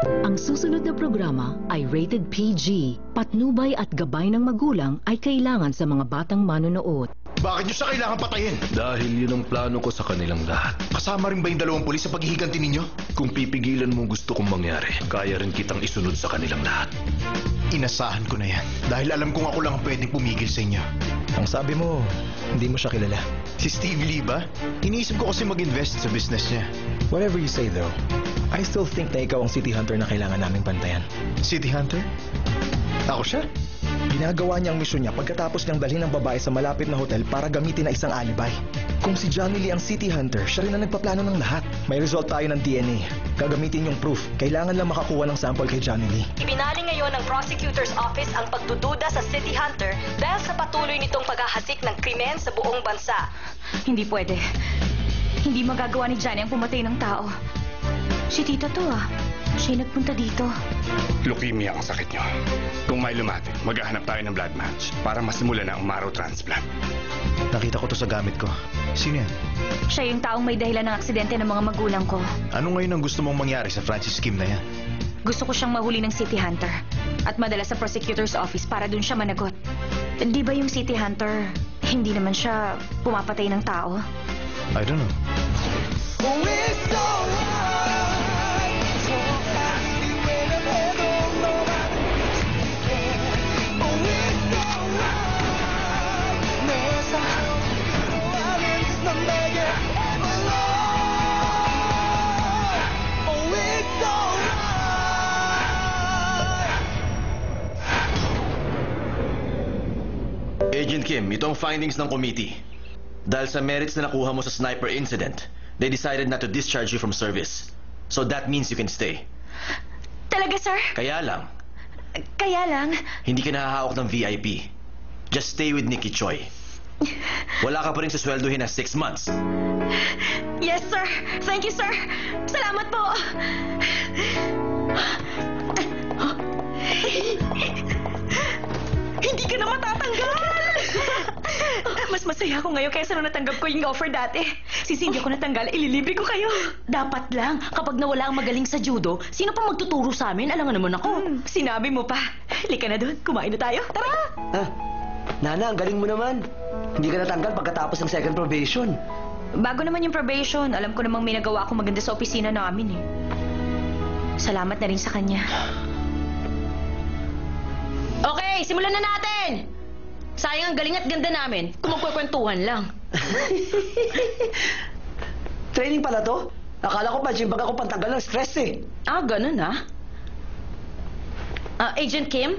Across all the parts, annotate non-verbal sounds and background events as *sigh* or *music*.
Ang susunod na programa ay rated PG. Patnubay at gabay ng magulang ay kailangan sa mga batang manonood. Bakit nyo siya kailangan patayin? Dahil yun ang plano ko sa kanilang lahat. Kasama rin ba yung dalawang pulis sa paghihiganti ninyo? Kung pipigilan mo gusto kong mangyari, kaya rin kitang isunod sa kanilang lahat. Inasahan ko na yan. Dahil alam kong ako lang ang pwedeng pumigil sa inyo. Ang sabi mo, hindi mo siya kilala. Si Steve Lee ba? Iniisip ko kasi mag-invest sa business niya. Whatever you say though, I still think na ikaw ang city hunter na kailangan naming bantayan. City Hunter? Ako siya? Ginagawa niya ang misyon niya pagkatapos niyang dalhin ang babae sa malapit na hotel para gamitin na isang alibay. Kung si Johnny Lee ang city hunter, siya rin ang nagpaplano ng lahat. May result tayo ng DNA. Gagamitin yung proof. Kailangan lang makakuha ng sample kay Johnny Lee. Ibinali ngayon ng Prosecutor's Office ang pagdududa sa City Hunter dahil sa patuloy nitong paghahasik ng krimen sa buong bansa. Hindi pwede. Hindi magagawa ni Johnny ang pumatay ng tao. Si tita to ah. Siya yung nagpunta dito. Leukemia ang sakit nyo. Kung may lumapit, maghahanap tayo ng blood match para masimulan na ang marrow transplant. Nakita ko to sa gamit ko. Sino yan? Siya yung taong may dahilan ng aksidente ng mga magulang ko. Ano ngayon ang gusto mong mangyari sa Francis Kim na yan? Gusto ko siyang mahuli ng City Hunter at madala sa prosecutor's office para dun siya managot. Di ba yung City Hunter, hindi naman siya pumapatay ng tao? I don't know. Agent Kim, ito ang findings ng committee. Dahil sa merits na nakuha mo sa sniper incident, they decided not to discharge you from service. So that means you can stay. Talaga, sir? Kaya lang, Kaya lang, hindi ka nahahawak ng VIP. Just stay with Nikki Choi. Wala ka pa rin susweldohin na six months. yes, sir. Thank you, sir. Salamat po. Mas masaya ako ngayon kaysa nung natanggap ko yung offer dati. Si Cindy ako natanggal, ililibre ko kayo. Dapat lang, kapag nawala ang magaling sa judo, sino pa magtuturo sa amin? Alam nga naman ako. Hmm, sinabi mo pa. Halika na doon, kumain na tayo. Tara! Ah, Nana, ang galing mo naman. Hindi ka natanggal pagkatapos ng second probation. Bago naman yung probation, alam ko namang may nagawa akong maganda sa opisina namin eh. Salamat na rin sa kanya. Okay, simulan na natin! Sayang ang galing at ganda namin kung magkwekwentuhan lang. *laughs* Training pala to? Akala ko ba gym bag ako pantanggal ng stress eh. Ah, ganun ah. Ah, Agent Kim,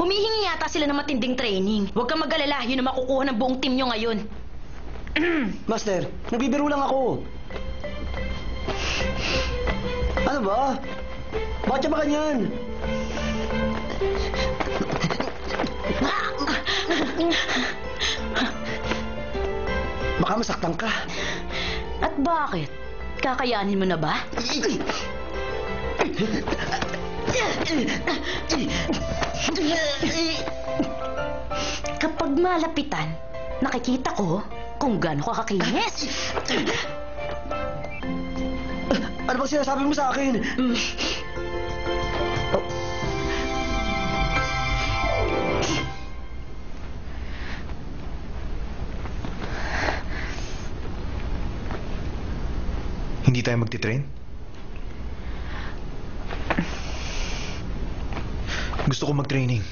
humihingi yata sila ng matinding training. Huwag kang mag-alala, yun ang makukuha ng buong team nyo ngayon. *clears throat* Master, nagbibiro lang ako. Ano ba? Bakit siya ba ganyan? Baka masaktan ka. At bakit? Kakayanin mo na ba? Kapag malapitan, nakikita ko kung gaano ka kakinis. Ano bang sinasabi mo sa akin? Oh. Hindi tayo magtitrain? Gusto ko mag-training.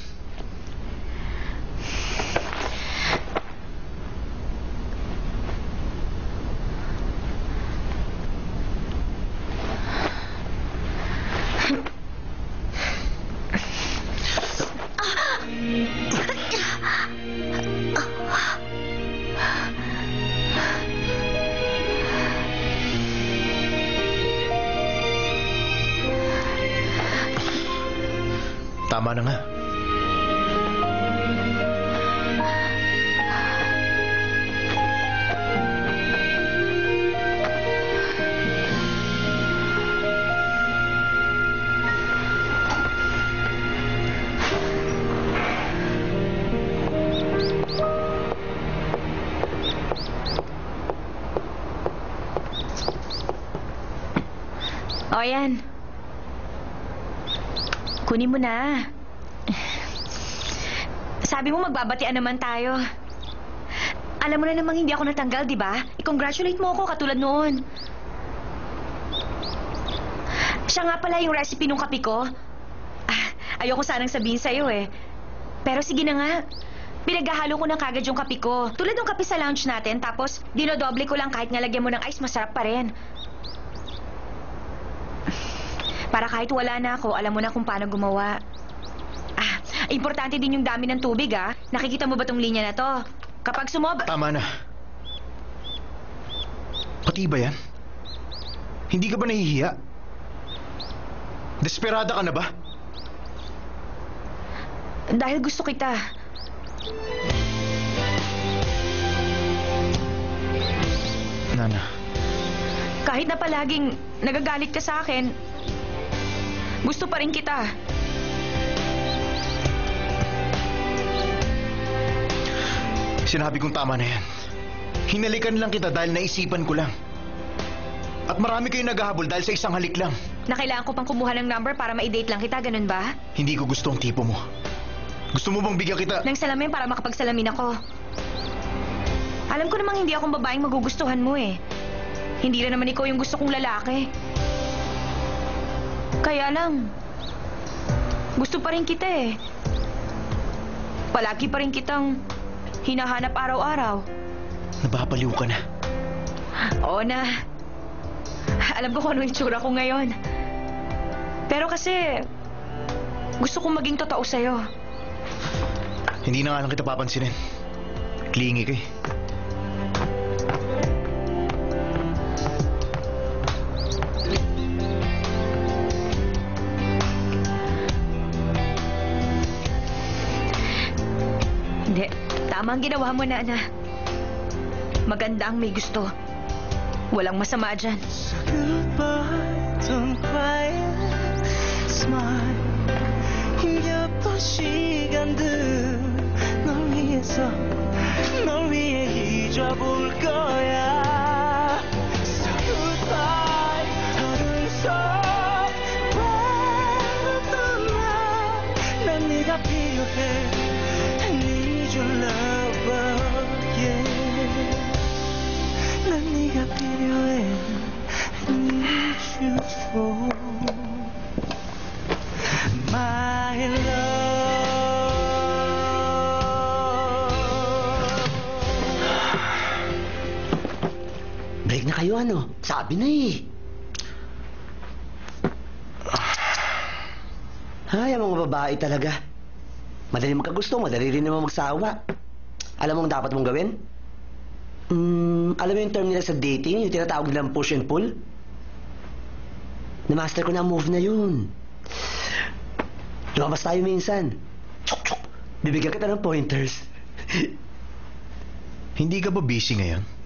Tama na nga. O yan. Kunin mo na. Sabi mo magbabatian naman tayo. Alam mo na namang hindi ako natanggal, di ba? I-congratulate mo ako katulad noon. Siya nga pala yung recipe nung kape ko. Ah, ayoko sanang sabihin sa'yo eh. Pero sige na nga. Pinaghahalo ko na kagad yung kape ko. Tulad ng kape sa lounge natin, tapos dinodoble ko lang kahit nga lagyan mo ng ice, masarap pa rin. Para kahit wala na ako, alam mo na kung paano gumawa. Ah, importante din yung dami ng tubig ah. Nakikita mo ba tong linya na to? Kapag sumob... Tama na. Pati ba yan? Hindi ka ba nahihiya? Desperada ka na ba? Dahil gusto kita. Nana, Kahit na palaging nagagalit ka sa akin, gusto pa rin kita. sinabi kong tama na yan. Hinalikan lang kita dahil naisipan ko lang. At marami kayo naghahabol dahil sa isang halik lang. Na kailangan ko pang kumuha ng number para ma-date lang kita, ganun ba? Hindi ko gusto ang tipo mo. Gusto mo bang bigyan kita? Nang salamin para makapagsalamin ako. Alam ko namang hindi akong babaeng magugustuhan mo eh. Hindi rin naman ikaw yung gusto kong lalaki. Kaya lang, gusto pa rin kita eh. Palagi pa rin kitang hinahanap araw-araw. Nababaliw ka na. Oo na. Alam ko kung ano yung tsura ko ngayon. Pero kasi, gusto kong maging totoo sa'yo. Hindi na nga lang kita papansinin. Klingi ka eh. tama ang ginawa mo na, Ana. Maganda ang may gusto. Walang masama dyan. goodbye, don't cry, smile. 예쁜 시간들 널 위해서 널 위해 잊어볼 거야. ano? Sabi na eh. Ay, ang mga babae talaga. Madali magkagusto, madali rin naman magsawa. Alam mo ang dapat mong gawin? Hmm, alam mo yung term nila sa dating, yung tinatawag nilang push and pull? Na-master ko na move na yun. Lumabas tayo minsan. Tsuk, tsuk. Bibigyan kita ng pointers. Hindi ka ba busy ngayon?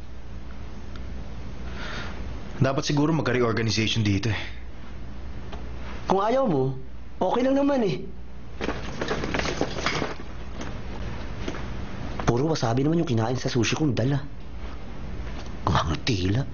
Dapat siguro magka-reorganization dito eh. Kung ayaw mo, okay lang naman eh. Puro wasabi naman yung kinain sa sushi kong dala. Ang hangatila.